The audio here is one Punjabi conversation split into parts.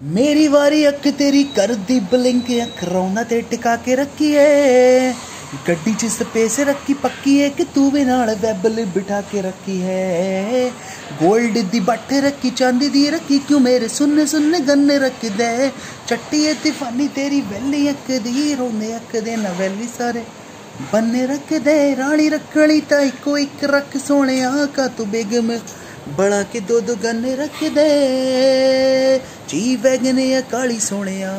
ਮੇਰੀ ਵਾਰੀ ਅੱਖ ਤੇਰੀ ਕਰਦੀ ਬਲਿੰਕ, ਅੱਖ ਤੇ ਟਿਕਾ ਕੇ ਰੱਖੀ ਗੱਡੀ 'ਚ ਸਪੇਸ ਰੱਖੀ ਪੱਕੀ ਏ ਕਿ ਤੂੰ ਵੀ ਨਾਲ ਵੈਬਲ ਬਿਠਾ ਕੇ ਰੱਖੀ ਹੈ 골ਡ ਦੀ ਬੱਟ ਰੱਖੀ, ਚਾਂਦੀ ਦੀ ਰੱਖੀ, ਕਿਉਂ ਮੇਰੇ ਸੁੰਨੇ ਸੁੰਨੇ ਗੰਨੇ ਰੱਖਦੇ? ਚੱਟੀ ਏ ਤਿਫਾਨੀ ਤੇਰੀ ਵੈਲੀ ਅੱਖ ਦੀ, ਰੋਂਦੇ ਅੱਖ ਦੇ ਨਾ ਵੈਲੀ ਸਾਰੇ। ਬੰਨੇ ਰੱਖਦੇ, ਰਾਣੀ ਰੱਖਣੀ ਤਾਂ ਇੱਕੋ ਇੱਕ ਰੱਖ, ਸੋਹਣਿਆ ਕਾ ਤੂੰ ਬੇਗਮ। ਬੜਾ ਕੇ ਦੁੱਧ ਗੰਨੇ ਰੱਖਦੇ ਜੀ ਵੈਗਨ ਆ ਕਾਲੀ ਸੋਹਣਿਆ,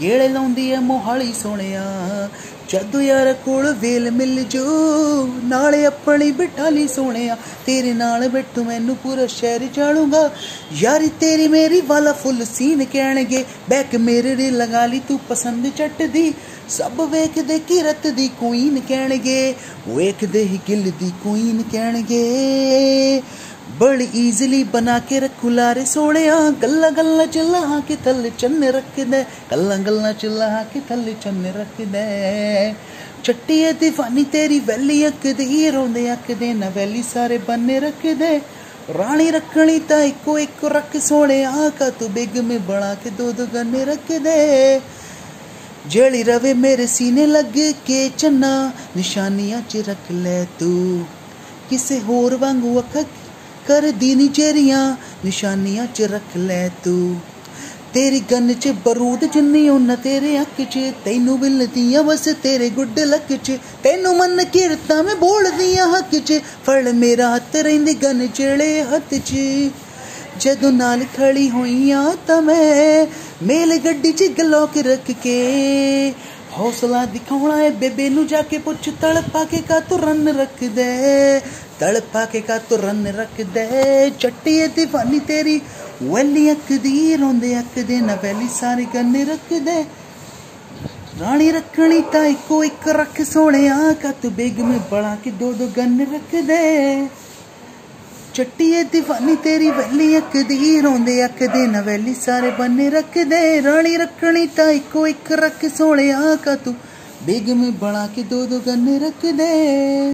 ਗੇੜੇ ਲਾਉਂਦੀ ਐ ਮੋਹਾਲੀ ਸੋਹਣਿਆ। ਜਦੋਂ ਯਾਰ ਕੋਲ ਵੇਲ ਮਿਲ ਜੋ, ਨਾਲੇ ਆਪਣੀ ਬਿਠਾਲੀ ਸੋਹਣਿਆ। ਤੇਰੇ ਨਾਲ ਬੈਠੂ ਮੈਨੂੰ ਪੂਰਾ ਸ਼ਹਿਰ ਜਾਣੂਗਾ। ਯਾਰੀ ਤੇਰੀ ਮੇਰੀ ਵਾਲਾ ਫੁੱਲ ਸੀਨ ਕਹਿਣਗੇ ਬੈਕ ਮੇਰੇ ਰੇ ਲਗਾ ਲਈ ਤੂੰ ਪਸੰਦ ਚੱਟਦੀ ਸਭ ਵੇਖਦੇ ਕਿਰਤ ਦੀ ਕੁਈਨ ਕਹਿਣਗੇ, ਵੇਖਦੇ ਹੀ ਗਿੱਲ ਦੀ ਕੁਈਨ ਕਹਿਣਗੇ। ਬੜੀ ਈਜ਼ੀਲੀ ਬਣਾ ਕੇ ਰੱਖੂ ਲਾਰੇ ਸੋਹਣਿਆ। ਗੱਲਾਂ ਗੱਲਾਂ ਚ ਲਾ ਕੇ ਥੱਲੇ ਚੰਨ ਰੱਖਦੇ। ਗੱਲਾਂ ਗੱਲਾਂ ਚ ਲਾ ਕੇ ਥੱਲੇ ਚੰਨ ਰੱਖਦੇ। ਚੱਟੀ ਏ ਦੀਵਾਨੀ ਤੇਰੀ ਵੈਲੀ ਅੱਖ ਰੋਂਦੇ ਅੱਖ ਦੇ ਨਾ ਵੈਲੀ ਸਾਰੇ ਬੰਨੇ ਰੱਖਦੇ। ਰਾਣੀ ਰੱਖਣੀ ਤਾਂ ਇੱਕੋ ਇੱਕ ਰੱਖ ਸੋਹਣਿਆ ਕਾ, ਤੂੰ ਬਿਗਮੇ ਬਣਾ ਕੇ ਦੋ ਦੋ ਗੰਨੇ ਰੱਖਦੇ। ਜਿਹੜੀ ਰਵੇ ਮੇਰੇ ਸੀਨੇ ਲੱਗ ਕੇ ਚੰਨਾ, ਨਿਸ਼ਾਨੀਆਂ ਚ ਰੱਖ ਲੈ ਤੂੰ। ਕਿਸੇ ਹੋਰ ਵਾਂਗੂ ਅੱਖ ਕਰਦੀ ਨੀ ਚੇਰੀਆਂ ਨਿਸ਼ਾਨੀਆਂ ਚ ਰੱਖ ਲੈ ਤੂੰ। ਤੇਰੀ ਗੰਨ ਚ ਬਰੂਦ ਜਿੰਨੀ ਉਹਨਾਂ ਤੇਰੇ ਅੱਖ ਚ, ਤੈਨੂੰ ਬਿਲਦੀਆਂ ਬਸ ਤੇਰੇ ਗੁੱਡ ਲੱਕ ਚ। ਤੈਨੂੰ ਮਨ ਕਿਰਤਾਂ ਮੈਂ ਬੋਲਦੀਆਂ ਹੱਕ ਚ ਫੜ ਮੇਰਾ ਹੱਥ ਰਹਿੰਦੀ ਗਨ ਚੜੇ ਹੱਥ ਚ। ਜਦੋਂ ਨਾਲ ਖੜੀ ਹੋਈਆਂ ਤਾਂ ਮੈਂ ਮੇਲ ਗੱਡੀ 'ਚ ਗਲੋਕ ਰੱਖ ਕੇ ਹੌਸਲਾ ਦਿਖਾਉਣਾ ਏ ਬੇਬੇ ਨੂੰ ਜਾ ਕੇ ਪੁੱਛ ਤੜਪਾ ਕੇ ਕਾ ਤੂੰ ਰਨ ਰੱਖਦੇ ਤੜਪਾ ਕੇ ਕਾ ਤੂੰ ਰਨ ਰੱਖਦੇ ਚੱਟੀ ਏ ਦੀਵਾਨੀ ਤੇਰੀ ਵੈਲੀ ਅੱਖ ਦੀ, ਰੋਂਦੇ ਅੱਖ ਦੇ ਨਾ ਵੈਲੀ ਸਾਰੇ ਗੰਨੇ ਰੱਖਦੇ ਰਾਣੀ ਰੱਖਣੀ ਤਾਂ ਇੱਕੋ ਇੱਕ ਰੱਖ ਸੋਹਣਿਆ, ਕਾ ਬੇਗ ਬੇਗਮੇ ਬੜਾ ਕੇ ਦੋ ਦੋ ਗੰਨ ਰੱਖਦੇ ਚੱਟੀ ਏ ਦੀਵਾਨੀ ਤੇਰੀ ਵੈਲੀ ਅੱਖ ਦੀ ਰੋਂਦੇ ਅੱਖ ਦੇ ਨਾ ਵੈਲੀ ਸਾਰੇ ਬੰਨੇ ਰੱਖਦੇ, ਰਾਣੀ ਰੱਖਣੀ ਤਾਂ ਇੱਕੋ ਇੱਕ ਰੱਖ ਸੋਹਣਿਆ ਕਾ ਤੂੰ। ਬੇਗਮ ਬਣਾ ਕੇ ਦੋ ਦੋ ਗੰਨੇ ਰੱਖਦੇ।